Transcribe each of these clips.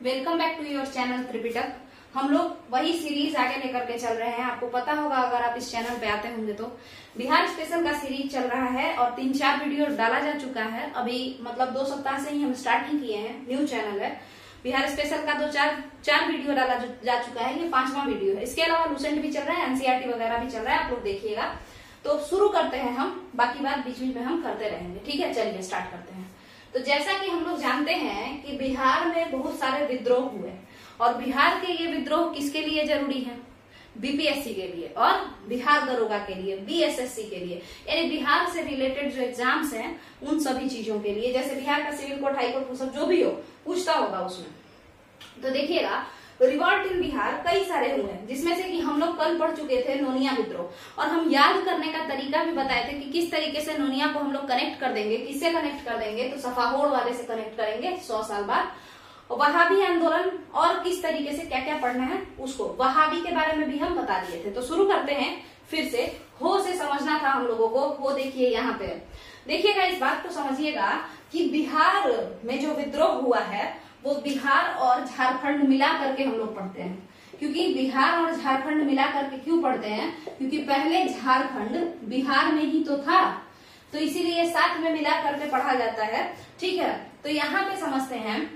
Welcome back to your channel Tripitak हम लोग वही सीरीज़ आगे लेकर के चल रहे हैं। आपको पता होगा, अगर आप इस चैनल पे आते होंगे तो। बिहार स्पेशल का सीरीज़ चल रहा है और तीन चार वीडियो डाला जा चुका है। अभी मतलब दो सप्ताह से ही हम स्टार्टिंग किए हैं। न्यू चैनल है। बिहार स्पेशल का दो चार चार वीडियो डाला जा चुका है। ये पांचवा वीडियो है। इसके अलावा लूसेंट भी चल रहा है एनसीआरटी वगैरह भी चल रहा है। आप लोग देखिएगा। तो शुरू करते हैं हम। बाकी बात बीच बीच में हम करते रहेंगे। ठीक है? चलिए स्टार्ट करते हैं। तो जैसा कि हम लोग जानते हैं कि बिहार में बहुत सारे विद्रोह हुए और बिहार के ये विद्रोह किसके लिए ज़रूरी है? बीपीएससी के लिए और बिहार दरोगा के लिए बीएसएससी के लिए। यानी बिहार से रिलेटेड जो एग्ज़ाम्स हैं, उन सभी चीज़ों के लिए। जैसे बिहार का सिविल कोर्ट हाई कोर्ट सब जो भी हो, पूछता होगा उसमें। तो देखिएगा रिवॉल्ट इन बिहार कई सारे हुए हैं, जिसमें से कि हम लोग कल पढ़ चुके थे नोनिया विद्रोह और हम याद करने का तरीका भी बताए थे कि किस तरीके से नोनिया को हम लोग कनेक्ट कर देंगे, किससे कनेक्ट कर देंगे तो सफाहोड़ वाले से कनेक्ट करेंगे सौ साल बाद। वहाबी आंदोलन और किस तरीके से क्या क्या पढ़ना है, उसको वहाबी के बारे में भी हम बता दिए थे। तो शुरू करते हैं, फिर से हो से समझना था हम लोगों को, वो देखिए यहाँ पे। देखिएगा इस बात को समझिएगा कि बिहार में जो विद्रोह हुआ है वो बिहार और झारखंड मिला करके हम लोग पढ़ते हैं। क्योंकि बिहार और झारखंड मिला करके क्यों पढ़ते हैं? क्योंकि पहले झारखंड बिहार में ही तो था। तो इसीलिए साथ में मिला करके पढ़ा जाता है। ठीक है? तो यहाँ पे समझते हैं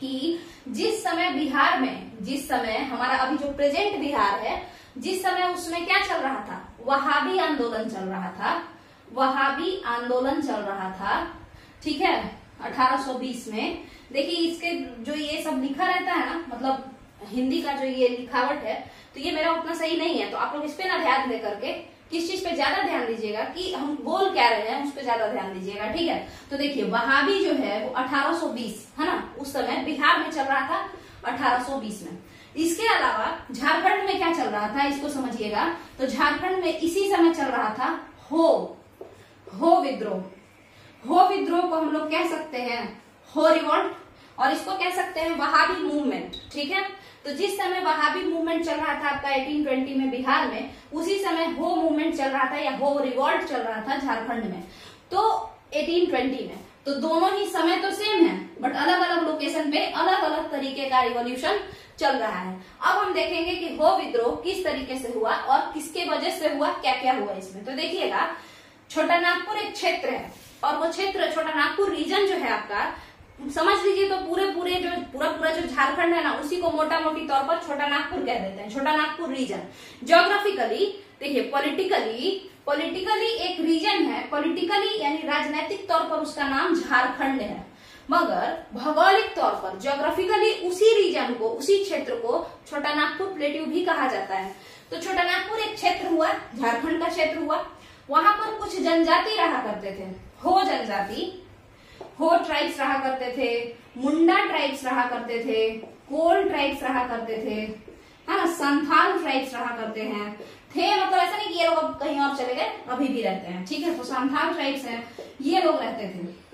कि जिस समय बिहार में, जिस समय हमारा अभी जो प्रेजेंट बिहार है, जिस समय उसमें क्या चल रहा था? वहाबी आंदोलन चल रहा था। वहाबी आंदोलन चल रहा था। ठीक है? 1820 में। देखिए, इसके जो ये सब लिखा रहता है ना मतलब हिंदी का जो ये लिखावट है तो ये मेरा उतना सही नहीं है। तो आप लोग इस पे ना ध्यान दे करके किस चीज़ पे ज़्यादा ध्यान दीजिएगा कि हम बोल क्या रहे हैं, उस पर ज़्यादा ध्यान दीजिएगा, ठीक है? तो देखिए, वहाबी जो है वो 1820 है ना? उस समय बिहार में चल रहा था 1820 में। इसके अलावा झारखंड में क्या चल रहा था, इसको समझिएगा? तो झारखंड में इसी समय चल रहा था हो हो विद्रोह। हो विद्रोह को हम लोग कह सकते हैं, हो रिवोल्ट। और इसको कह सकते हैं वहाबी मूवमेंट ठीक है? तो जिस समय वहाबी मूवमेंट चल रहा था आपका 1820 में बिहार में, उसी समय हो मूवमेंट चल रहा था या हो रिवॉल्ट चल रहा था झारखंड में। तो 1820 में। तो दोनों ही समय तो सेम है बट अलग अलग लोकेशन पे अलग अलग तरीके का रिवोल्यूशन चल रहा है। अब हम देखेंगे कि हो विद्रोह किस तरीके से हुआ और किसके वजह से हुआ क्या क्या हुआ इसमें। तो देखिएगा, छोटा नागपुर एक क्षेत्र है और वो क्षेत्र, छोटा नागपुर रीजन जो है आपका समझ लीजिए तो पूरे पूरे जो पूरा पूरा जो झारखंड है ना, उसी को मोटा मोटी तौर पर छोटा नागपुर कह देते हैं, छोटा नागपुर रीजन जोग्राफिकली देखिए पॉलिटिकली पॉलिटिकली एक रीजन है पॉलिटिकली यानी राजनीतिक तौर पर उसका नाम झारखंड है। मगर भौगोलिक तौर पर जोग्राफिकली उसी रीजन को, उसी क्षेत्र को छोटा नागपुर प्लेट्यू भी कहा जाता है। तो छोटा नागपुर एक क्षेत्र हुआ, झारखंड का क्षेत्र हुआ। वहाँ पर कुछ जनजाति रहा करते थे। हो जनजाति हो ट्राइब्स रहा करते थे, मुंडा ट्राइब्स रहा करते थे, कोल ट्राइब्स रहा करते थे, है ना, संथाल ट्राइब्स रहा करते हैं। थे मतलब ऐसा नहीं कि ये लोग अब कहीं और चले गए, अभी भी रहते हैं, ठीक है? तो संथाल ट्राइब्स हैं, ये लोग रहते थे।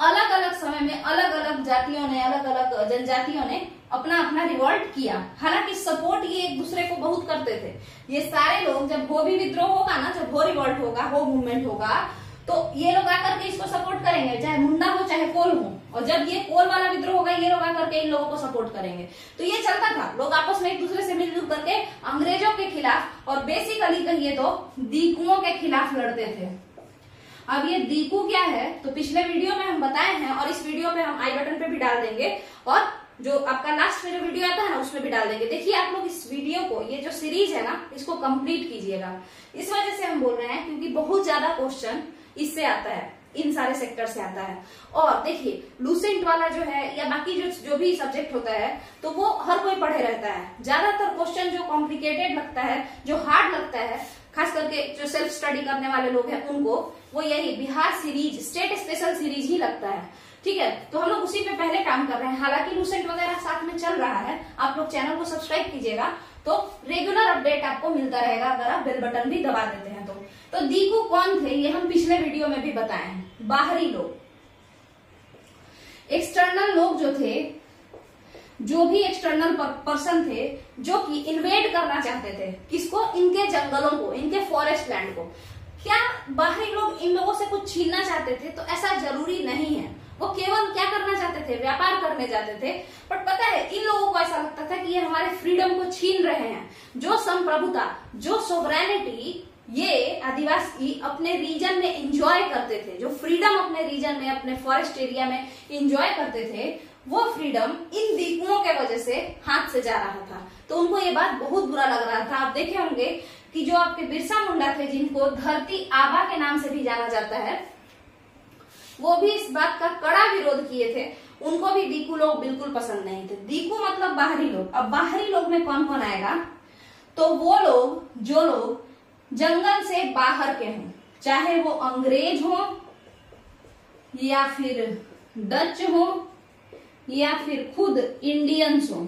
अलग अलग समय में अलग अलग जातियों ने अलग अलग जनजातियों ने अपना अपना रिवॉल्ट किया। हालाँकि सपोर्ट ये एक दूसरे को बहुत करते थे। ये सारे लोग, जब हो भी विद्रोह होगा ना, जब हो रिवॉल्ट होगा, हो मूवमेंट होगा तो ये लोग आकर के इसको सपोर्ट करेंगे, चाहे मुंडा हो, चाहे कोल हो। और जब ये कोल वाला विद्रोह होगा, ये लोग आकर के इन लोगों को सपोर्ट करेंगे। तो ये चलता था। लोग आपस में एक दूसरे से मिलजुल करके अंग्रेज़ों के खिलाफ और बेसिकली कहिए तो दीकुओं के खिलाफ लड़ते थे। अब ये दीकू क्या है? तो पिछले वीडियो में हम बताए हैं और इस वीडियो में हम आई बटन पे भी डाल देंगे और जो आपका लास्ट में जो वीडियो आता है ना, उसमें भी डाल देंगे। देखिए आप लोग इस वीडियो को, ये जो सीरीज़ है ना, इसको कंप्लीट कीजिएगा। इस वजह से हम बोल रहे हैं क्योंकि बहुत ज़्यादा क्वेश्चन इससे आता है, इन सारे सेक्टर से आता है। और देखिए लूसेंट वाला जो है या बाकी जो जो भी सब्जेक्ट होता है तो वो हर कोई पढ़े रहता है। ज़्यादातर क्वेश्चन जो कॉम्प्लिकेटेड लगता है, जो हार्ड लगता है, खास करके जो सेल्फ स्टडी करने वाले लोग हैं, उनको, वो यही Bihar series state special series ही लगता है। ठीक है? तो हम लोग उसी पे पहले काम कर रहे हैं। हालाँकि लूसेंट वगैरह साथ में चल रहा है। आप लोग चैनल को सब्सक्राइब कीजिएगा। तो रेगुलर अपडेट आपको मिलता रहेगा अगर आप बेल बटन भी दबा देते हैं तो। तो दीकू कौन थे? ये हम पिछले वीडियो में भी बताए हैं। बाहरी लोग। एक्सटर्नल लोग जो थे, जो भी एक्सटर्नल पर्सन थे, जो कि इन्वेड करना चाहते थे, किसको? इनके जंगलों को, इनके फॉरेस्ट लैंड को। क्या बाहरी लोग इन लोगों से कुछ छीनना चाहते थे? तो ऐसा ज़रूरी नहीं है। वो केवल क्या करना चाहते थे? व्यापार करने जाते थे। बट पता है, इन लोगों को ऐसा लगता था कि ये हमारे फ्रीडम को छीन रहे हैं। जो संप्रभुता, जो सोवरेनिटी ये आदिवासी अपने रीजन में इंजॉय करते थे, जो फ्रीडम अपने रीजन में, अपने फॉरेस्ट एरिया में इंजॉय करते थे, वो फ्रीडम इन दीपुओं के वजह से हाथ से जा रहा था। तो उनको ये बात बहुत बुरा लग रहा था। आप देखे होंगे कि जो आपके बिरसा मुंडा थे, जिनको धरती आबा के नाम से भी जाना जाता है वो भी इस बात का कड़ा विरोध किए थे। उनको भी दीकू लोग बिल्कुल पसंद नहीं थे। दीकू मतलब बाहरी लोग। अब बाहरी लोग में कौन कौन आएगा? तो वो लोग, जो लोग जंगल से बाहर के हों, चाहे वो अंग्रेज़ हो, या फिर डच हो, या फिर खुद इंडियंस हो,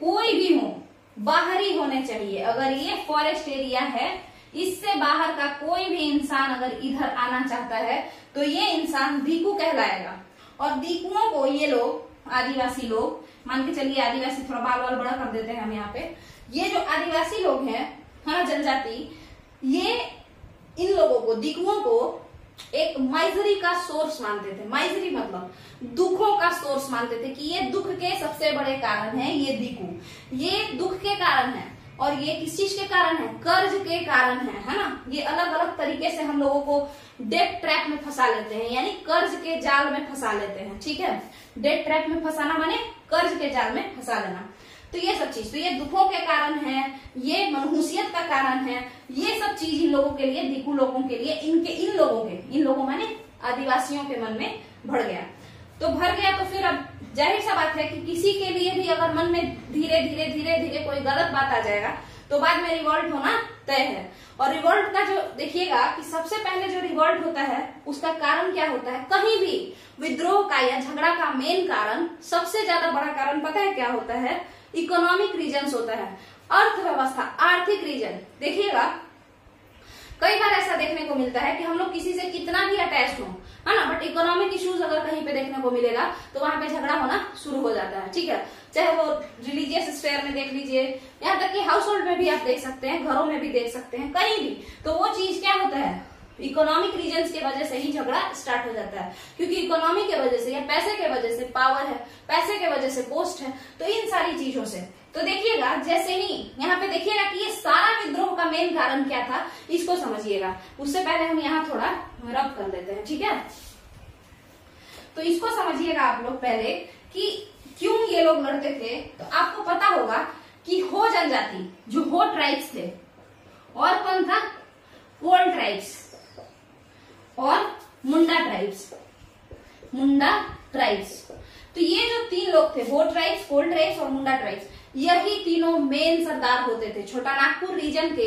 कोई भी हो, बाहरी होने चाहिए। अगर ये फॉरेस्ट एरिया है, इससे बाहर का कोई भी इंसान अगर इधर आना चाहता है तो ये इंसान दीकू कहलाएगा। और दीकुओं को ये लोग, आदिवासी लोग, मान के चलिए आदिवासी थोड़ा बाल बाल बड़ा कर देते हैं हम यहाँ पे। ये जो आदिवासी लोग हैं हाँ जनजाति, ये इन लोगों को दीकुओं को एक माइजरी का सोर्स मानते थे। माइजरी मतलब दुखों का सोर्स मानते थे कि ये दुख के सबसे बड़े कारण है, ये दिकू ये दुख के कारण है। और ये किस चीज़ के कारण है? कर्ज के कारण है है ना? ये अलग अलग तरीके से हम लोगों को डेट ट्रैप में फंसा लेते हैं, यानी कर्ज के जाल में फंसा लेते हैं, ठीक है? डेट ट्रैप में फंसाना माने कर्ज के जाल में फंसा लेना। तो ये सब चीज़ तो ये दुखों के कारण है, ये मनहूसियत का कारण है, ये सब चीज़ इन लोगों के लिए दिकू लोगों के लिए, इनके, इन लोगों के, इन लोगों माने आदिवासियों के मन में भर गया। तो भर गया तो फिर अब ज़ाहिर सा बात है कि किसी के लिए भी अगर मन में धीरे धीरे धीरे धीरे कोई गलत बात आ जाएगा तो बाद में रिवॉल्ट होना तय है। और रिवॉल्ट का जो, देखिएगा कि सबसे पहले जो रिवॉल्ट होता है, उसका कारण क्या होता है? कहीं भी विद्रोह का या झगड़ा का मेन कारण, सबसे ज़्यादा बड़ा कारण पता है क्या होता है? इकोनॉमिक रीजन होता है। अर्थव्यवस्था, आर्थिक रीजन देखिएगा कई बार ऐसा देखने को मिलता है कि हम लोग किसी से कितना भी अटैच हो, है ना? बट इकोनॉमिक इश्यूज़ अगर कहीं पे देखने को मिलेगा तो वहाँ पे झगड़ा होना शुरू हो जाता है, ठीक है? चाहे वो रिलीजियस स्पेयर में देख लीजिए, यहाँ तक कि हाउस होल्ड में भी आप देख सकते हैं, घरों में भी देख सकते हैं, कहीं भी। तो वो चीज़ क्या होता है? इकोनॉमिक रीजन के वजह से ही झगड़ा स्टार्ट हो जाता है। क्योंकि इकोनॉमी के वजह से या पैसे के वजह से पावर है, पैसे के वजह से पोस्ट है तो इन सारी चीज़ों से। तो देखिएगा, जैसे ही, यहाँ पे देखिएगा कि ये सारा विद्रोह का मेन कारण क्या था, इसको समझिएगा। उससे पहले हम यहाँ थोड़ा रब कर लेते हैं, ठीक है? तो इसको समझिएगा आप लोग पहले कि क्यों ये लोग लड़ते थे। तो आपको पता होगा कि हो जनजाति, जो हो ट्राइब्स थे, और कौन था? कोल ट्राइब्स और मुंडा ट्राइब्स मुंडा ट्राइब्स तो ये जो तीन लोग थे वो ट्राइब्स कोल ट्राइब्स और मुंडा ट्राइब्स यही तीनों मेन सरदार होते थे। छोटा नागपुर रीजन के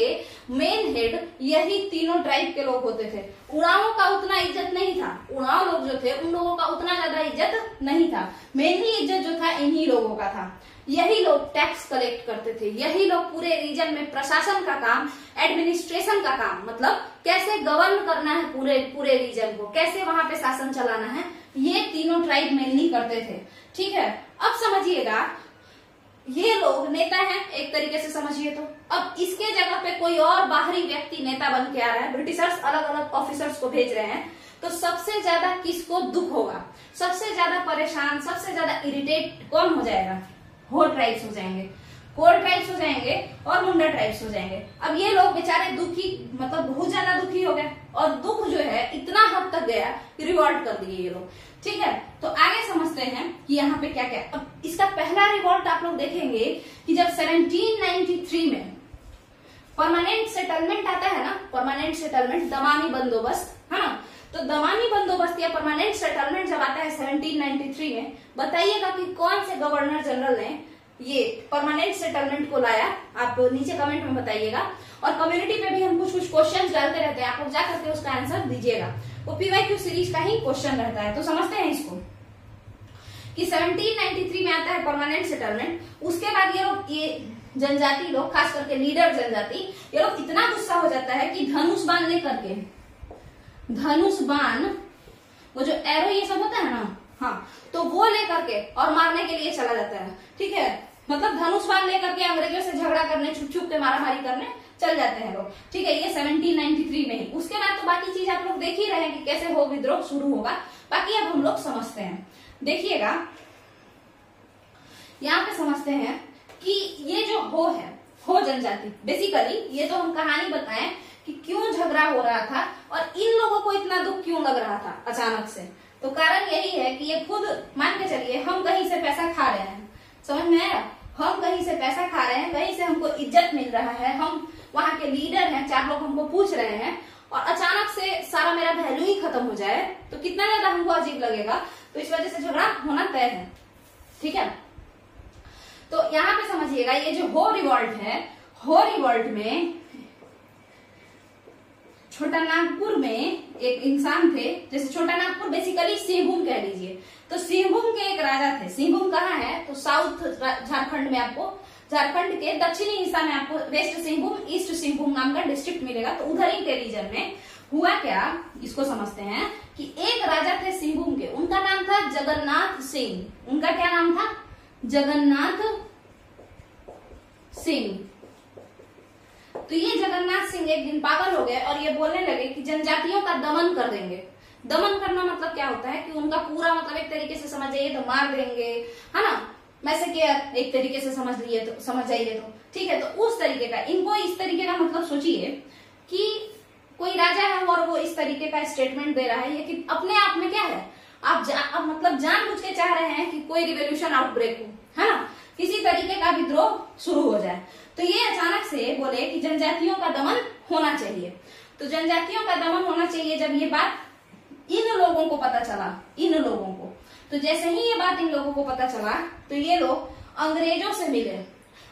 मेन हेड यही तीनों ट्राइब के लोग होते थे। उड़ाओं का उतना इज़्ज़त नहीं था। उड़ाव लोग जो थे, उन लोगों का उतना ज़्यादा इज़्ज़त नहीं था। मेनली इज़्ज़त जो था, इन्हीं लोगों का था। यही लोग टैक्स कलेक्ट करते थे, यही लोग पूरे रीजन में प्रशासन का काम एडमिनिस्ट्रेशन का काम मतलब कैसे गवर्न करना है पूरे पूरे रीजन को, कैसे वहाँ पे शासन चलाना है, ये तीनों ट्राइब मेनली करते थे, ठीक है? अब समझिएगा, ये लोग नेता हैं, एक तरीके से समझिए तो। अब इसके जगह पे कोई और बाहरी व्यक्ति नेता बन के आ रहा है, ब्रिटिशर्स अलग अलग ऑफिसर्स को भेज रहे हैं तो सबसे ज़्यादा किसको दुख होगा? सबसे ज़्यादा परेशान, सबसे ज़्यादा इरिटेट कौन हो जाएगा? हो ट्राइब्स हो जाएँगे कोल ट्राइब्स हो जाएँगे और मुंडा ट्राइब्स हो जाएँगे। अब ये लोग बेचारे दुखी मतलब बहुत ज़्यादा दुखी हो गए और दुख जो है इतना हद तक गया कि रिवॉल्ट कर दिए ये लोग। ठीक है? तो आगे समझते हैं कि यहाँ पे क्या क्या अब इसका पहला रिवॉल्ट आप लोग देखेंगे कि जब 1793 में परमानेंट सेटलमेंट आता है ना परमानेंट सेटलमेंट दमामी बंदोबस्त, है ना तो दमामी बंदोबस्त या परमानेंट सेटलमेंट जब आता है 1793 में, बताइएगा कि कौन से गवर्नर जनरल ने ये परमानेंट सेटलमेंट को लाया? आप नीचे कमेंट में बताइएगा। और कम्युनिटी पे भी हम कुछ कुछ क्वेश्चन डालते रहते हैं। आप लोग जाकर के उसका आंसर दीजिएगा। वो पीवाई सीरीज़ का ही क्वेश्चन रहता है। तो समझते हैं इसको कि 1793 में आता है परमानेंट सेटलमेंट उसके बाद ये लोग ये जनजाति लोग खास करके लीडर जनजाति, ये लोग इतना गुस्सा हो जाता है कि धनुष बाण लेकर के धनुष बाण, वो जो एरो ये सब होता है ना हाँ तो वो लेकर के और मारने के लिए चला जाता है। ठीक है? मतलब धनुष बाण लेकर के अंग्रेज़ों से झगड़ा करने छुप छुप के मारा मारी करने चल जाते हैं लोग। ठीक है? ये 1793 में ही। उसके बाद तो बाकी चीज़ आप लोग देख ही रहे हैं कि कैसे हो विद्रोह शुरू होगा। बाकी अब हम लोग समझते हैं। देखिएगा, यहाँ पे समझते हैं कि ये जो हो है, हो जनजाति बेसिकली ये तो हम कहानी बताएँ कि क्यों झगड़ा हो रहा था और इन लोगों को इतना दुख क्यों लग रहा था अचानक से? तो कारण यही है कि ये खुद मान के चलिए, हम कहीं से पैसा खा रहे हैं। समझ में आया? हम कहीं से पैसा खा रहे हैं कहीं से हमको इज़्ज़त मिल रहा है, हम वहाँ के लीडर हैं, चार लोग हमको पूछ रहे हैं और अचानक से सारा मेरा वैल्यू ही खत्म हो जाए तो कितना ज़्यादा हमको अजीब लगेगा? तो इस वजह से झगड़ा होना तय है। ठीक है? तो यहाँ पे समझिएगा, ये जो हो रिवॉल्ट है, हो रिवॉल्ट में छोटा नागपुर में एक इंसान थे, जैसे छोटा नागपुर बेसिकली सिंहभूम कह लीजिए। तो सिंहभूम के एक राजा थे। सिंहभूम कहाँ है? तो साउथ झारखंड में आपको, झारखंड के दक्षिणी हिस्सा में आपको वेस्ट सिंहभूम ईस्ट सिंहभूम नाम का डिस्ट्रिक्ट मिलेगा। तो उधर ही के रीजन में हुआ क्या? इसको समझते हैं कि एक राजा थे सिंहभूम के। उनका नाम था जगन्नाथ सिंह। उनका क्या नाम था? जगन्नाथ सिंह। तो ये जगन्नाथ सिंह एक दिन पागल हो गए और ये बोलने लगे कि जनजातियों का दमन कर देंगे। दमन करना मतलब क्या होता है? कि उनका पूरा मतलब एक तरीके से समझ जाइए तो मार देंगे। है ना? मैं से क्या एक तरीके से समझ लिए तो समझ जाइए तो। ठीक है तो उस तरीके का इनको इस तरीके का मतलब सोचिए कि कोई राजा है और वो इस तरीके का स्टेटमेंट दे रहा है ये कि अपने आप में क्या है? आप जा, आप मतलब जानबूझ के चाह रहे हैं कि कोई रिवोल्यूशन आउटब्रेक हो है ना? किसी तरीके का विद्रोह शुरू हो जाए। तो ये अचानक से बोले कि जनजातियों का दमन होना चाहिए। तो जनजातियों का दमन होना चाहिए जब ये बात इन लोगों को पता चला, इन लोगों को। तो जैसे ही ये बात इन लोगों को पता चला तो ये लोग अंग्रेज़ों से मिले।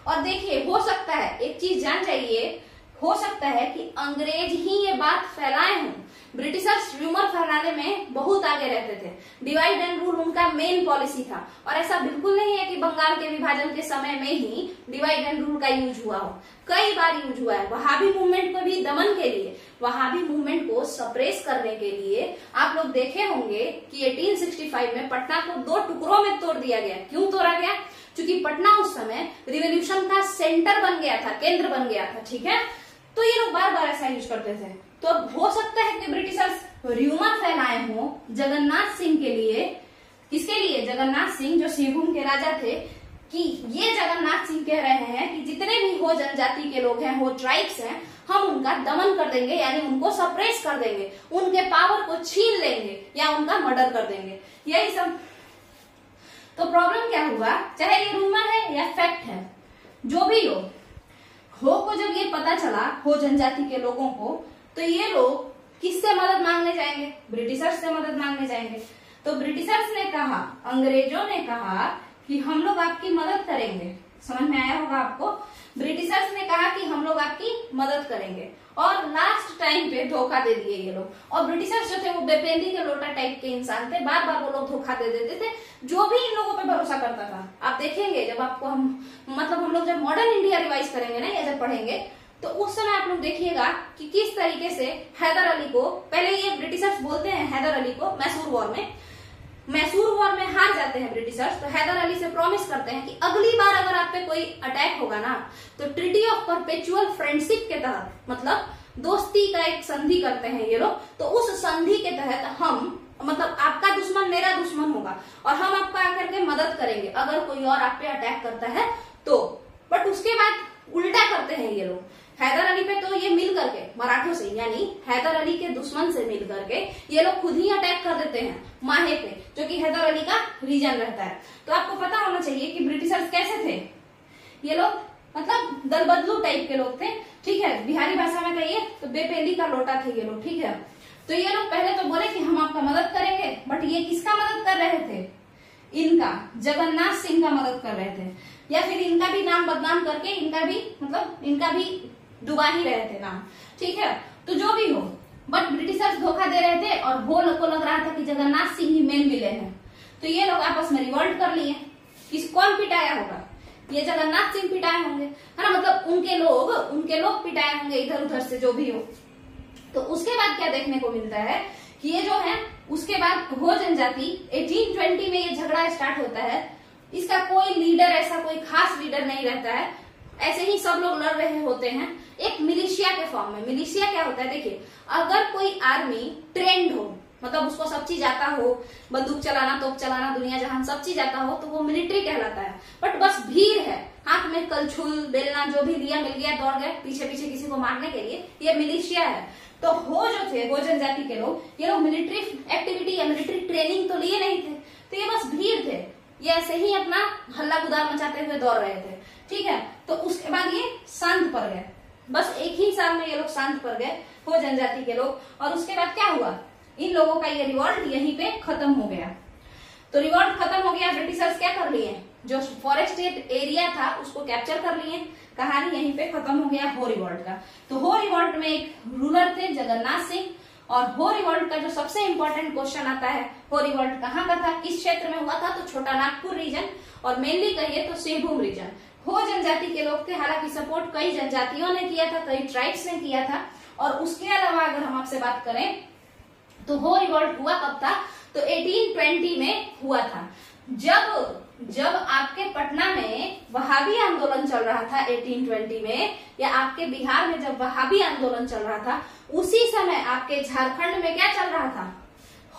और देखिए, हो सकता है, एक चीज़ जान जाइए, हो सकता है कि अंग्रेज़ ही ये बात फैलाए हों। ब्रिटिशर्स र्यूमर फैलाने में बहुत आगे रहते थे। डिवाइड एंड रूल उनका मेन पॉलिसी था। और ऐसा बिल्कुल नहीं है कि बंगाल के विभाजन के समय में ही डिवाइड एंड रूल का यूज़ हुआ हो। कई बार यूज़ हुआ है। वहाँ भी मूवमेंट को भी दमन के लिए, वहाँ भी मूवमेंट को सप्रेस करने के लिए आप लोग देखे होंगे कि 1865 में पटना को दो टुकड़ों में तोड़ दिया गया। क्यों तोड़ा गया? क्योंकि पटना उस समय रिवोल्यूशन का सेंटर बन गया था, केंद्र बन गया था, ठीक है? तो ये लोग बार बार ऐसा यूज़ करते थे। तो अब हो सकता है कि ब्रिटिशर्स र्यूमर फैलाए हो जगन्नाथ सिंह के लिए। किसके लिए? जगन्नाथ सिंह, जो सिंहभूम के राजा थे, कि ये जगन्नाथ सिंह कह रहे हैं कि जितने भी हो जनजाति के लोग हैं, हो ट्राइब्स हैं, हम उनका दमन कर देंगे, यानी उनको सप्रेस कर देंगे, उनके पावर को छीन लेंगे, या उनका मर्डर कर देंगे। यही सब। तो प्रॉब्लम क्या हुआ? चाहे ये रूमर है या फैक्ट है, जो भी हो हो को जब ये पता चला, हो जनजाति के लोगों को तो ये लोग किससे मदद मांगने जाएँगे? ब्रिटिशर्स से मदद मांगने जाएँगे। तो ब्रिटिशर्स ने कहा, अंग्रेज़ों ने कहा कि हम लोग आपकी मदद करेंगे। समझ में आया होगा आपको? ब्रिटिशर्स ने कहा कि हम लोग आपकी मदद करेंगे। और लास्ट टाइम पे धोखा दे दिए ये लोग। और ब्रिटिशर्स जो थे, वो बेपेंदी के लोटा टाइप के इंसान थे। बार बार वो लोग धोखा दे देते थे। जो भी इन लोगों पे भरोसा करता था। आप देखेंगे जब आपको हम मतलब हम लोग जब मॉडर्न इंडिया रिवाइज करेंगे ना, या जब पढ़ेंगे तो उस समय आप लोग देखिएगा कि किस तरीके से हैदर अली को, पहले ये ब्रिटिशर्स बोलते हैं हैदर अली को, मैसूर वॉर में। मैसूर वॉर में हार जाते हैं ब्रिटिशर्स तो हैदर अली से प्रॉमिस करते हैं कि अगली बार अगर आप पे कोई अटैक होगा ना तो ट्रिटी ऑफ़ परपेचुअल फ्रेंडशिप के तहत मतलब दोस्ती का एक संधि करते हैं ये लोग। तो उस संधि के तहत हम मतलब आपका दुश्मन मेरा दुश्मन होगा, और हम आपका आकर के मदद करेंगे, अगर कोई और आप पे अटैक करता है तो। बट उसके बाद उल्टा करते हैं ये लोग। हैदर अली पे तो ये मिल करके, मराठों से, यानी हैदर अली के दुश्मन से मिल करके ये लोग खुद ही अटैक कर देते हैं, माहे पे, जो कि हैदर अली का रीजन रहता है। तो आपको पता होना चाहिए कि ब्रिटिशर्स कैसे थे? ये लोग मतलब दल बदलू टाइप के लोग थे, ठीक है? बिहारी भाषा में कहिए तो बेपेली का लोटा थे ये लोग, ठीक है? तो ये लोग पहले तो बोले कि हम आपका मदद करेंगे बट ये किसका मदद कर रहे थे? इनका, जगन्नाथ सिंह का मदद कर रहे थे। या फिर इनका भी नाम बदनाम करके, इनका भी मतलब इनका भी डुबा ही रहे थे नाम। ठीक है? तो जो भी हो बट ब्रिटिशर्स धोखा दे रहे थे और वो लोग को लग रहा था कि जगन्नाथ सिंह ही मेन मिले हैं। तो ये लोग आपस में रिवॉल्ट कर लिए। किस कौन पिटाया होगा? ये जगन्नाथ सिंह पिटाए होंगे। है ना? मतलब उनके लोग उनके लोग पिटाए होंगे इधर उधर से जो भी हो। तो उसके बाद क्या देखने को मिलता है कि ये जो है, उसके बाद हो जनजाति 1820 में ये झगड़ा स्टार्ट होता है। इसका कोई लीडर ऐसा कोई खास लीडर नहीं रहता है। ऐसे ही सब लोग लड़ रहे होते हैं एक मिलिशिया के फॉर्म में। मिलिशिया क्या होता है? देखिए, अगर कोई आर्मी ट्रेंड हो मतलब उसको सब चीज़ आता हो, बंदूक चलाना, तोप चलाना, दुनिया जहाँ सब चीज़ आता हो तो वो मिलिट्री कहलाता है। बट बस भीड़ है। हाथ में कलछुल, बेलना, जो भी लिया मिल गया, दौड़ गए पीछे पीछे किसी को मारने के लिए, ये मिलिशिया है। तो हो जो थे हो जनजाति के लोग, ये लोग मिलिट्री एक्टिविटी या मिलिट्री ट्रेनिंग तो लिए नहीं थे। तो ये बस भीड़ थे। ये ऐसे ही अपना हल्ला गुदार मचाते हुए दौड़ रहे थे। ठीक है? तो उसके बाद ये शांत पर गए। बस एक ही साल में ये लोग शांत पर गए, हो जनजाति के लोग। और उसके बाद क्या हुआ? इन लोगों का ये रिवॉल्ट यहीं पे खत्म हो गया। तो रिवॉल्ट खत्म हो गया ब्रिटिशर्स क्या कर लिए? जो फॉरेस्टेड एरिया था, उसको कैप्चर कर लिए। कहानी यहीं पे खत्म हो गया हो रिवॉल्ट का। तो हो रिवॉल्ट में एक रूलर थे, जगन्नाथ सिंह। और हो रिवॉल्ट का जो सबसे इम्पोर्टेंट क्वेश्चन आता है, हो रिवॉल्ट कहाँ का था? किस क्षेत्र में हुआ था? तो छोटा नागपुर रीजन और मेनली कहिए तो सिंहभूम रीजन हो जनजाति के लोग थे, हालाँकि सपोर्ट कई जनजातियों ने किया था, कई ट्राइब्स ने किया था। और उसके अलावा अगर हम आपसे बात करें तो हो रिवॉल्ट हुआ कब था? तो 1820 में हुआ था। जब जब आपके पटना में वहाबी आंदोलन चल रहा था 1820 में, या आपके बिहार में जब वहाबी आंदोलन चल रहा था, उसी समय आपके झारखंड में क्या चल रहा था?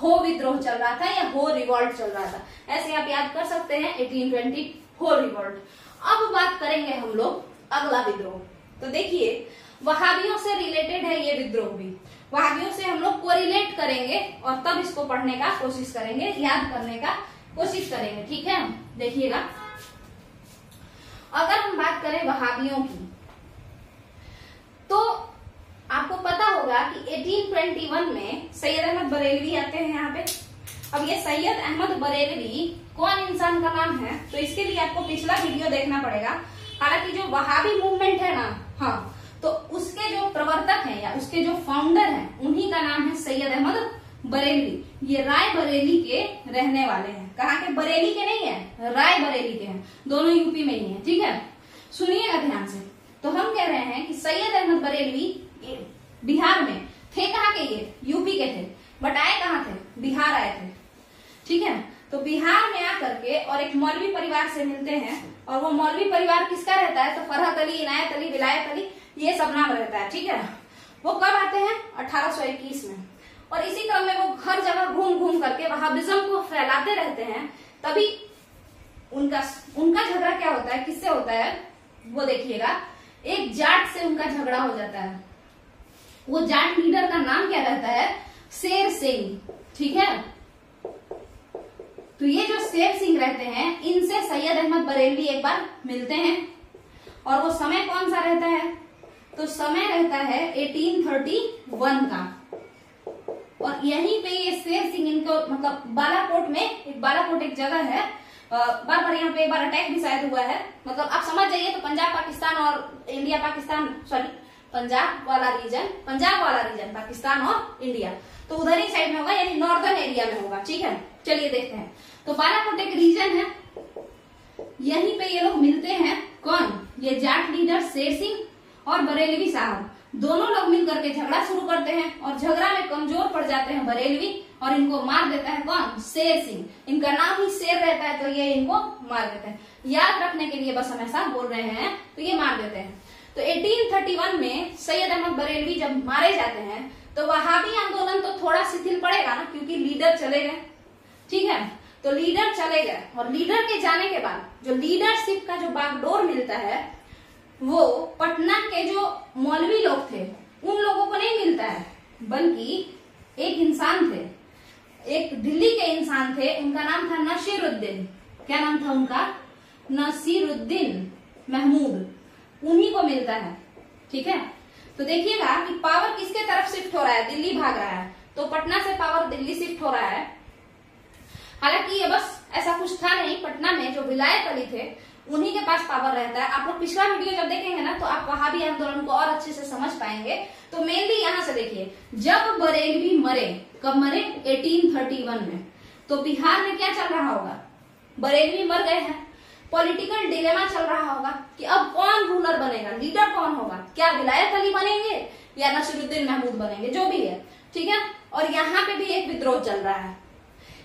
हो विद्रोह चल रहा था या हो रिवॉल्ट चल रहा था। ऐसे आप याद कर सकते हैं 1820 हो रिवॉल्ट अब बात करेंगे हम लोग अगला विद्रोह। तो देखिए वहावियों से रिलेटेड है ये विद्रोह भी। वहावियों से हम लोग कोरिलेट करेंगे और तब इसको पढ़ने का कोशिश करेंगे, याद करने का कोशिश करेंगे, ठीक है? देखिएगा। अगर हम बात करें वहावियों की तो आपको पता होगा कि 1821 में सैयद अहमद बरेलवी आते हैं यहाँ पे। अब ये सैयद अहमद बरेलवी कौन इंसान का नाम है? तो इसके लिए आपको पिछला वीडियो देखना पड़ेगा। हालाँकि जो वहाबी मूवमेंट है ना हाँ तो उसके जो प्रवर्तक हैं या उसके जो फाउंडर हैं, उन्हीं का नाम है सैयद अहमद बरेली ये राय बरेली के रहने वाले हैं। कहा के? बरेली के नहीं है, राय बरेली के हैं। दोनों यूपी में ही है, ठीक है? सुनिएगा ध्यान से। तो हम कह रहे हैं कि सैयद अहमद बरेलवी बिहार में थे कहाँ के ये? यूपी के थे। बट आए कहाँ थे? बिहार आए थे। ठीक है? तो बिहार में आकर के और एक मौलवी परिवार से मिलते हैं और वो मौलवी परिवार किसका रहता है? तो फरहत अली, इनायत अली, विलायत अली, ये सब नाम रहता है, ठीक है? वो कब आते हैं? 1821 में। और इसी क्रम में वो हर जगह घूम घूम करके वहाबिज्म को फैलाते रहते हैं। तभी उनका उनका झगड़ा क्या होता है? किससे होता है? वो देखिएगा। एक जाट से उनका झगड़ा हो जाता है। वो जाट लीडर का नाम क्या रहता है? शेर सिंह, ठीक है? तो ये जो शेर सिंह रहते हैं, इनसे सैयद अहमद बरेलवी एक बार मिलते हैं। और वो समय कौन सा रहता है? तो समय रहता है 1831 का। और यहीं पे ये शेर सिंह इनको मतलब बालाकोट में, एक बालाकोट एक जगह है। बार बार यहाँ पे एक बार अटैक भी शायद हुआ है। मतलब आप समझ जाइए तो पंजाब, पाकिस्तान और इंडिया, पाकिस्तान सॉरी पंजाब वाला रीजन पंजाब वाला रीजन पाकिस्तान और इंडिया। तो उधर ही साइड में होगा, यानी नॉर्दर्न एरिया में होगा, ठीक है? चलिए देखते हैं। तो बालाकोट एक रीजन है। यहीं पे ये लोग मिलते हैं। कौन? ये जाट लीडर शेर सिंह और बरेलवी साहब। दोनों लोग मिलकर के झगड़ा शुरू करते हैं और झगड़ा में कमज़ोर पड़ जाते हैं बरेलवी और इनको मार देता है कौन? शेर सिंह। इनका नाम ही शेर रहता है तो ये इनको मार देते हैं। याद रखने के लिए बस हमेशा बोल रहे हैं तो ये मार देते हैं। तो 1831 में सैयद अहमद बरेलवी जब मारे जाते हैं तो वहाबी आंदोलन तो थोड़ा शिथिल पड़ेगा ना, क्योंकि लीडर चले गए। ठीक है? तो लीडर चले गए। और लीडर के जाने के बाद जो लीडरशिप का जो बागडोर मिलता है, वो पटना के जो मौलवी लोग थे, उन लोगों को नहीं मिलता है। बल्कि एक इंसान थे। एक दिल्ली के इंसान थे। उनका नाम था नशीरुद्दीन क्या नाम था उनका? नसीरुद्दीन महमूद। उन्हीं को मिलता है। ठीक है? तो देखिएगा कि पावर किसके तरफ़ शिफ्ट हो रहा है? दिल्ली भाग रहा है। तो पटना से पावर दिल्ली शिफ्ट हो रहा है। हालाँकि ये बस ऐसा कुछ था नहीं, पटना में जो विलायत अली थे, उन्हीं के पास पावर रहता है। आप लोग पिछला वीडियो जब देखेंगे ना तो आप वहाँ भी आंदोलन को और अच्छे से समझ पाएँगे। तो मेनली यहाँ से देखिए, जब बरेलवी मरे, कब मरे? 1831 में। तो बिहार में क्या चल रहा होगा? बरेलवी मर गए हैं। पॉलिटिकल डिलेमा चल रहा होगा कि अब कौन रूलर बनेगा? लीडर कौन होगा? क्या विलायत अली बनेंगे या नसीरुद्दीन महमूद बनेंगे? जो भी है, ठीक है? और यहाँ पे भी एक विद्रोह चल रहा है।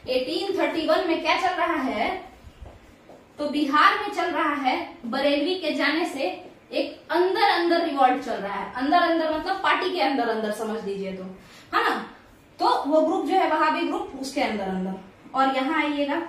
1831 में क्या चल रहा है? तो बिहार में चल रहा है बरेलवी के जाने से एक अंदर अंदर रिवॉल्ट चल रहा है। अंदर अंदर मतलब पार्टी के अंदर अंदर समझ लीजिए तो। है ना? तो वो ग्रुप जो है, वहाबी ग्रुप उसके अंदर अंदर और यहाँ आइएगा।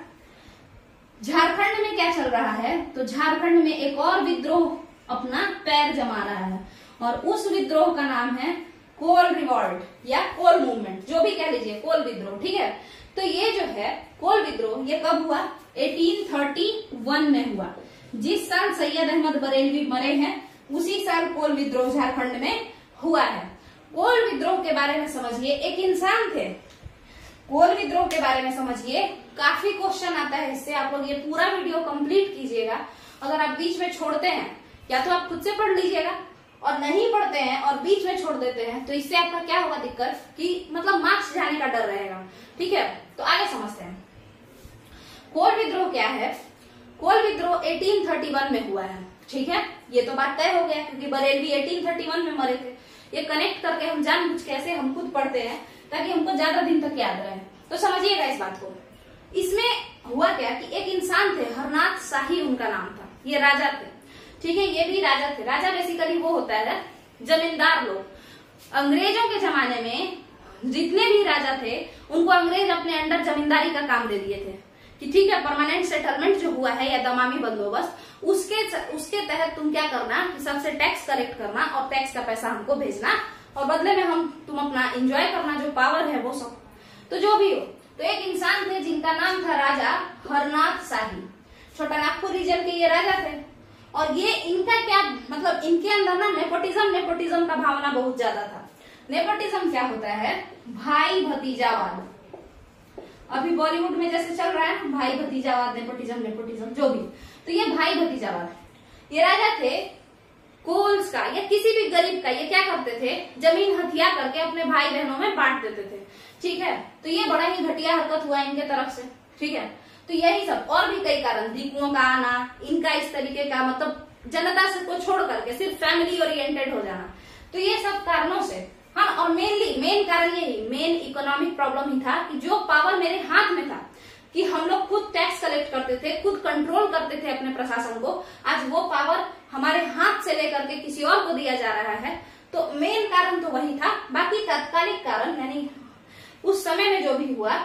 झारखंड में क्या चल रहा है? तो झारखंड में एक और विद्रोह अपना पैर जमा रहा है। और उस विद्रोह का नाम है कोल रिवॉल्ट या कोल मूवमेंट, जो भी कह लीजिए, कोल विद्रोह, ठीक है? तो ये जो है, कोल विद्रोह, ये कब हुआ? 1831 में हुआ। जिस साल सैयद अहमद बरेलवी मरे हैं, उसी साल कोल विद्रोह झारखंड में हुआ है। कोल विद्रोह के बारे में समझिए, एक इंसान थे। कोल विद्रोह के बारे में समझिए, काफ़ी क्वेश्चन आता है इससे, आप लोग ये पूरा वीडियो कंप्लीट कीजिएगा। अगर आप बीच में छोड़ते हैं, या तो आप खुद से पढ़ लीजिएगा और नहीं पढ़ते हैं और बीच में छोड़ देते हैं तो इससे आपका क्या होगा दिक्कत? कि मतलब मार्क्स जाने का डर रहेगा। ठीक है? तो आगे समझते हैं। कोल विद्रोह क्या है? कोल विद्रोह 1831 में हुआ है। ठीक है? ये तो बात तय हो गया, क्योंकि बरेलवी 1831 में मरे थे। ये कनेक्ट करके हम जान बुझ कैसे हम खुद पढ़ते हैं, ताकि हमको ज़्यादा दिन तक याद रहे। तो समझिएगा इस बात को। इसमें हुआ क्या कि एक इंसान थे, हरनाथ शाही उनका नाम था। ये राजा थे। ठीक है, ये भी राजा थे। राजा बेसिकली वो होता है जमींदार लोग। अंग्रेज़ों के जमाने में जितने भी राजा थे, उनको अंग्रेज़ अपने अंडर जमींदारी का काम दे दिए थे। कि ठीक है परमानेंट सेटलमेंट जो हुआ है या दमामी बंदोबस्त, उसके उसके तहत तुम क्या करना सबसे टैक्स कलेक्ट करना और टैक्स का पैसा हमको भेजना और बदले में हम, तुम अपना एंजॉय करना जो पावर है वो सब। तो जो भी हो तो एक इंसान थे जिनका नाम था राजा हरनाथ शाही। छोटा नागपुर रीजन के ये राजा थे। और ये इनका क्या मतलब इनके अंदर ना नेपोटिज्म नेपोटिज्म का भावना बहुत ज़्यादा था। नेपोटिज्म क्या होता है? भाई भतीजावाद। अभी बॉलीवुड में जैसे चल रहा है, भाई भतीजावाद नेपोटिज्म नेपोटिज्म जो भी। तो ये भाई भतीजावाद ये राजा थे कोल्स का, या किसी भी गरीब का, ये क्या करते थे? ज़मीन हथिया करके अपने भाई बहनों में बांट देते थे। ठीक है? तो ये बड़ा ही घटिया हरकत हुआ इनके तरफ़ से। ठीक है? तो यही सब और भी कई कारण दीपुओं का आना, इनका इस तरीके का मतलब जनता से को छोड़ करके सिर्फ़ फैमिली ओरिएंटेड हो जाना। तो ये सब कारणों से हाँ और मेनली मेन कारण यही मेन इकोनॉमिक प्रॉब्लम ही था कि जो पावर मेरे हाथ में था, कि हम लोग खुद टैक्स कलेक्ट करते थे, खुद कंट्रोल करते थे अपने प्रशासन को, आज वो पावर हमारे हाथ से लेकर के किसी और को दिया जा रहा है। तो मेन कारण तो वही था, बाकी तात्कालिक कारण, यानी उस समय में जो भी हुआ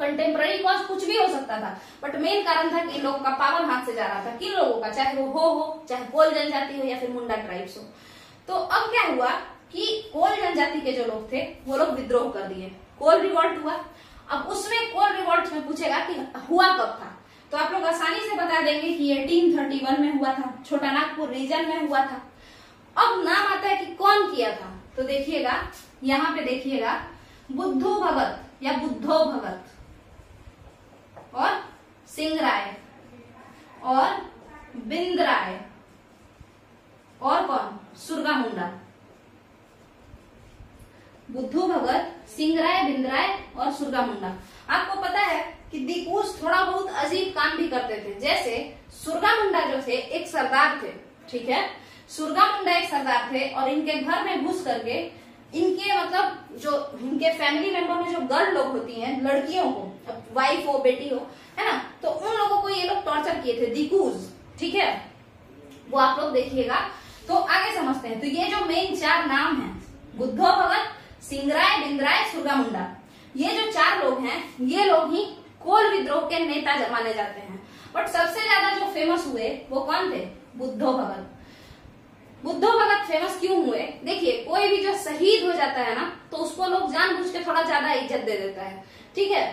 कंटेम्प्रेरी कॉज कुछ भी हो सकता था। बट मेन कारण था कि लोगों का पावर हाथ से जा रहा था किन लोगों का चाहे वो हो हो, चाहे कोल जनजाति हो या फिर मुंडा ट्राइब्स हो। तो अब क्या हुआ कि कोल जनजाति के जो लोग थे, वो लोग विद्रोह कर दिए। कोल रिवॉल्ट हुआ। अब उसमें कोल रिवॉल्ट में पूछेगा कि हुआ कब था? तो आप लोग आसानी से बता देंगे कि 1831 में हुआ था छोटा नागपुर रीजन में हुआ था। अब नाम आता है कि कौन किया था? तो देखिएगा, यहाँ पे देखिएगा, बुद्धो भगत या बुद्धो भगत। और सिंह राय और बिंद राय और कौन? सुरगा मुंडा बुद्धू भगत सिंह राय बिंदराय और सुरगा मुंडा आपको पता है कि दीपूस थोड़ा बहुत अजीब काम भी करते थे। जैसे सुरगा मुंडा जो थे, एक सरदार थे, ठीक है? सुरगा मुंडा एक सरदार थे और इनके घर में घुस करके इनके मतलब जो, इनके फैमिली मेंबर में जो गर्ल लोग होती हैं, लड़कियों को वाइफ हो, बेटी हो, है ना? तो उन लोगों को ये लोग टॉर्चर किए थे दिकूज ठीक है? वो आप लोग देखिएगा। तो आगे समझते हैं। तो ये जो मेन चार नाम है, बुद्धो भगत, सिंगराय बिंद्राय सुरगा मुंडा। ये जो चार लोग हैं, ये लोग ही कोल विद्रोह के नेता माने जाते हैं। बट सबसे ज़्यादा जो फ़ेमस हुए, वो कौन थे? बुद्धो भगत। बुद्धो भगत फ़ेमस क्यों हुए? देखिए, कोई भी जो शहीद हो जाता है ना तो उसको लोग जानबूझ के थोड़ा ज़्यादा इज़्ज़त दे देता है। ठीक है?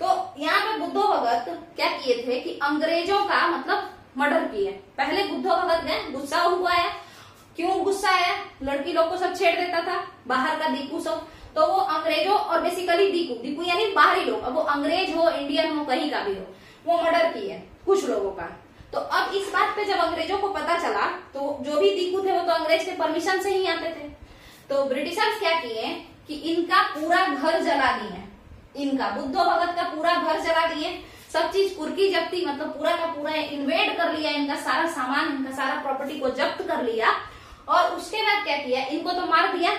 तो यहाँ पे बुद्धो भगत क्या किए थे कि अंग्रेज़ों का मतलब मर्डर किए। पहले बुद्धो भगत ने गुस्सा हुआ है। क्यों गुस्सा आया लड़की लोग को सब छेड़ देता था, बाहर का दीपू सब। तो वो अंग्रेज़ों और बेसिकली दीपू दीपू यानी बाहरी लोग। अब वो अंग्रेज़ हो, इंडियन हो, कहीं का भी हो, वो मर्डर किए, कुछ लोगों का। तो अब इस बात पे जब अंग्रेज़ों को पता चला तो जो भी दीकू थे वो तो अंग्रेज़ के परमिशन से ही आते थे। तो ब्रिटिशर्स क्या किए कि इनका पूरा घर जला दिए। इनका बुद्धो भगत का पूरा घर जला दिए। सब चीज़ कुर्की जब्ती मतलब पूरा का पूरा इन्वेड कर लिया इनका सारा सामान, इनका सारा प्रॉपर्टी को जब्त कर लिया। और उसके बाद क्या किया? इनको तो मार दिया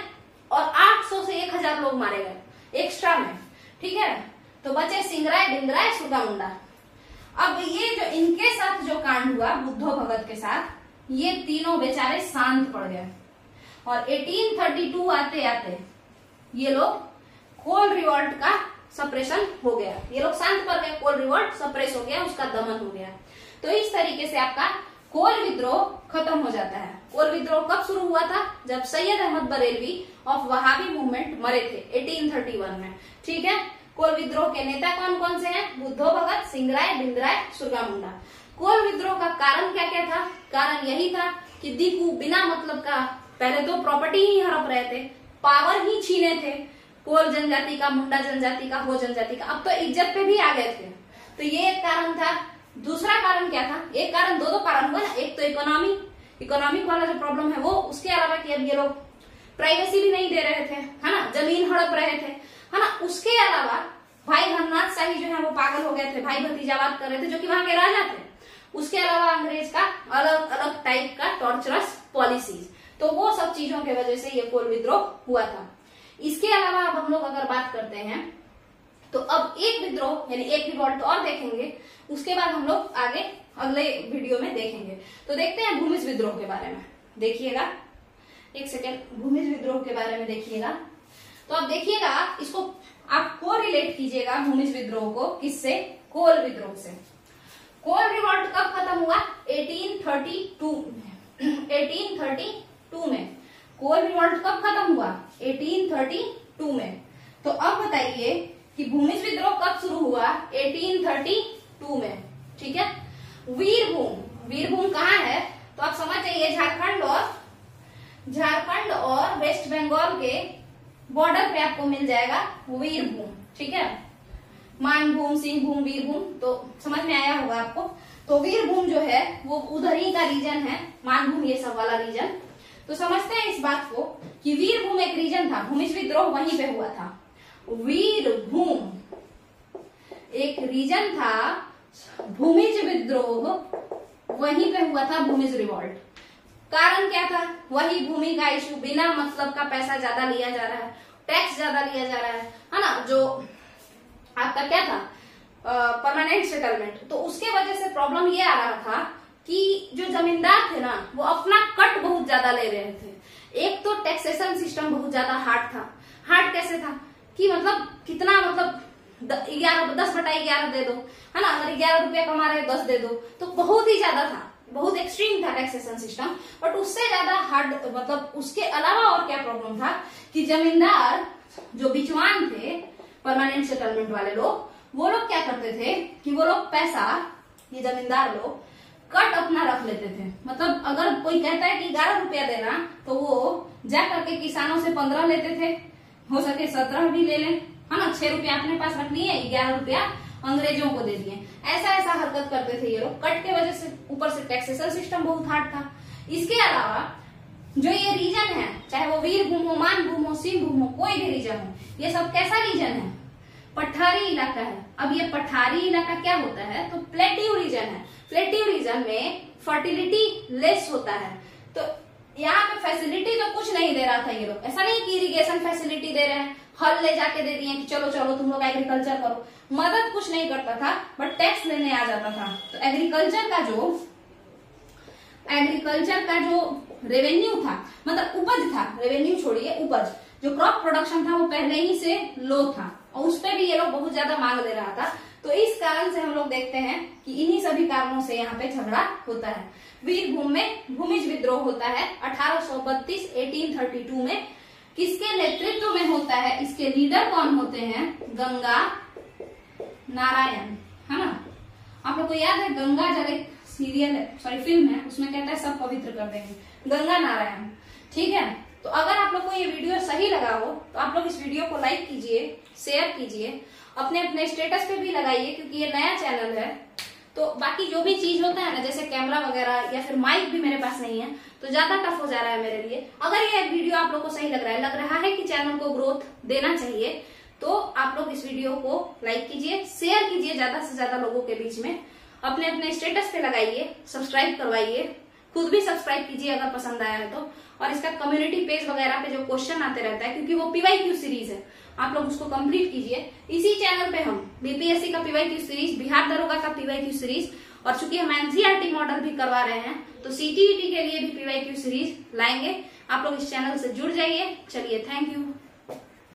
और 800 से 1000 लोग मारे गए। एक्स्ट्रा में। ठीक है? तो बचे सिंगराय बिंदराय सुगा मुंडा। अब ये जो इनके साथ जो कांड हुआ, बुद्धो भगत के साथ, ये तीनों बेचारे शांत पड़ गए। और 1832 आते आते ये लोग कोल रिवॉल्ट का सप्रेशन हो गया। ये लोग शांत पड़ गए, कोल रिवॉल्ट सप्रेस हो गया, उसका दमन हो गया। तो इस तरीके से आपका कोल विद्रोह खत्म हो जाता है। कोल विद्रोह कब शुरू हुआ था? जब सैयद अहमद बरेलवी ऑफ़ वहाबी मूवमेंट मरे थे 1831 में। ठीक है? कोल विद्रोह के नेता कौन कौन से हैं? बुद्धो भगत, सिंगराय, बिंदराय, सुरगा मुंडा। कोल विद्रोह का कारण क्या क्या था? कारण यही था कि दीकू बिना मतलब का पहले तो प्रॉपर्टी ही हड़प रहे थे पावर ही छीने थे। कोल जनजाति का, मुंडा जनजाति का, हो जनजाति का। अब तो इज़्ज़त पे भी आ गए थे। तो ये एक कारण था। दूसरा कारण क्या था? एक कारण दो दो कारण हुआ ना एक तो इकोनॉमी इकोनॉमिक वाला जो प्रॉब्लम है वो, उसके अलावा कि अब ये लोग प्राइवेसी भी नहीं दे रहे थे, है ना? ज़मीन हड़प रहे थे। है ना? उसके अलावा भाई धननाथ शाही जो है, वो पागल हो गए थे। भाई भतीजावाद कर रहे थे, जो कि वहाँ के राजा थे उसके अलावा अंग्रेज़ का अलग अलग टाइप का टॉर्चरस पॉलिसीज़ तो वो सब चीज़ों की वजह से ये कोल विद्रोह हुआ था। इसके अलावा अब हम लोग अगर बात करते हैं तो अब एक विद्रोह, यानी एक रिवॉल्ट और देखेंगे। उसके बाद हम लोग आगे अगले वीडियो में देखेंगे। तो देखते हैं भूमिज विद्रोह के बारे में। देखिएगा। एक सेकेंड भूमिज विद्रोह के बारे में देखिएगा। तो आप देखिएगा, इसको आप को रिलेट कीजिएगा भूमिज विद्रोह को किससे? कोल विद्रोह से। कोल रिवॉल्ट कब खत्म हुआ? 1832 1832 में। कोल रिवॉल्ट कब खत्म हुआ? 1832 में। तो अब बताइए कि भूमिज विद्रोह कब शुरू हुआ? 1832 में। ठीक है? वीरभूम। वीरभूम कहाँ है? तो आप समझ जाइए झारखंड और झारखंड और वेस्ट बंगाल के बॉर्डर पे आपको मिल जाएगा वीरभूम ठीक है? मानभूम सिंहभूम वीरभूम तो समझ में आया होगा आपको? तो वीरभूम जो है, वो उधर ही का रीजन है मानभूम ये सब वाला रीजन तो समझते हैं इस बात को कि वीरभूम एक रीजन था, भूमिज विद्रोह वहीं पे हुआ था। वीरभूम एक रीजन था, भूमिज विद्रोह वहीं पे हुआ था, भूमिज रिवॉल्ट कारण क्या था? वही भूमि का इशू बिना मतलब का पैसा ज़्यादा लिया जा रहा है टैक्स ज़्यादा लिया जा रहा है है ना? जो आपका क्या था? परमानेंट सेटलमेंट तो उसके वजह से प्रॉब्लम ये आ रहा था कि जो जमींदार थे ना, वो अपना कट बहुत ज़्यादा ले रहे थे। एक तो टैक्सेशन सिस्टम बहुत ज़्यादा हार्ड था। हार्ड कैसे था? कि मतलब कितना मतलब ग्यारह, दस बटा ग्यारह दे दो, है ना? अगर ग्यारह रुपया कमा रहे, दस दे दो तो बहुत ही ज़्यादा था। बहुत एक्सट्रीम था टैक्सेशन सिस्टम बट उससे ज़्यादा हार्ड मतलब उसके अलावा और क्या प्रॉब्लम था कि जमींदार जो बिचवान थे परमानेंट सेटलमेंट वाले लोग, वो लोग क्या करते थे कि वो लोग पैसा, ये जमींदार लोग, कट अपना रख लेते थे। मतलब अगर कोई कहता है कि ग्यारह रुपया देना तो वो जा करके किसानों से पंद्रह लेते थे। हो सके सत्रह भी ले लें। है ना, छह रुपया अपने पास रखनी है ग्यारह रुपया अंग्रेज़ों को दे दिए। ऐसा ऐसा हरकत करते थे ये लोग। कट के वजह से ऊपर से टैक्सेशन सिस्टम बहुत हार्ड था। इसके अलावा जो ये रीजन है, चाहे वो वीर भूम हो, मान भूम हो, सिंह भूम हो, कोई भी रीजन हो, ये सब कैसा रीजन है? पठारी इलाका है। अब ये पठारी इलाका क्या होता है? तो प्लेटिव रीजन है। प्लेटिव रीजन में फर्टिलिटी लेस होता है। तो यहाँ पे फैसिलिटी तो कुछ नहीं दे रहा था ये लोग। ऐसा नहीं कि इरिगेशन फैसिलिटी दे रहे हैं। हल ले जाके दे दिए कि चलो चलो, तुम लोग एग्रीकल्चर करो। मदद कुछ नहीं करता था बट टैक्स लेने आ जाता था। तो एग्रीकल्चर का जो एग्रीकल्चर का जो रेवेन्यू था मतलब उपज था रेवेन्यू छोड़िए, उपज, जो क्रॉप प्रोडक्शन था, वो पहले ही से लो था, और उस पर भी ये लोग बहुत ज़्यादा मांग ले रहा था। तो इस कारण से हम लोग देखते हैं कि इन्हीं सभी कारणों से यहाँ पे झगड़ा होता है। वीरभूम में भूमिज विद्रोह होता है 1832 1832 में। किसके नेतृत्व में होता है, इसके लीडर कौन होते हैं? गंगा नारायण, है ना? आप लोग को याद है, गंगा जब एक सीरियल है सॉरी फ़िल्म है, उसमें कहता है, सब पवित्र कर देंगे। गंगा नारायण, ठीक है? तो अगर आप लोग को ये वीडियो सही लगा हो तो आप लोग इस वीडियो को लाइक कीजिए शेयर कीजिए अपने अपने स्टेटस पे भी लगाइए, क्योंकि ये नया चैनल है। तो बाकी जो भी चीज़ होता है ना, जैसे कैमरा वगैरह या फिर माइक भी मेरे पास नहीं है तो ज़्यादा टफ हो जा रहा है मेरे लिए। अगर ये वीडियो आप लोग को सही लग रहा है, लग रहा है कि चैनल को ग्रोथ देना चाहिए तो आप लोग इस वीडियो को लाइक कीजिए शेयर कीजिए ज़्यादा से ज़्यादा लोगों के बीच में। अपने अपने स्टेटस पे लगाइए सब्सक्राइब करवाइए, खुद भी सब्सक्राइब कीजिए अगर पसंद आया है तो। और इसका कम्युनिटी पेज वगैरह पे जो क्वेश्चन आते रहता है, क्योंकि वो पीवाई क्यू सीरीज़ है आप लोग उसको कंप्लीट कीजिए। इसी चैनल पे हम बीपीएससी का पीवाई क्यू सीरीज़ बिहार दरोगा का पीवाई क्यू सीरीज़ और चूँकि हम एनसीआरटी मॉडल भी करवा रहे हैं तो सीटीईटी के लिए भी पीवाई क्यू सीरीज़ लाएँगे। आप लोग इस चैनल से जुड़ जाइए। चलिए थैंक यू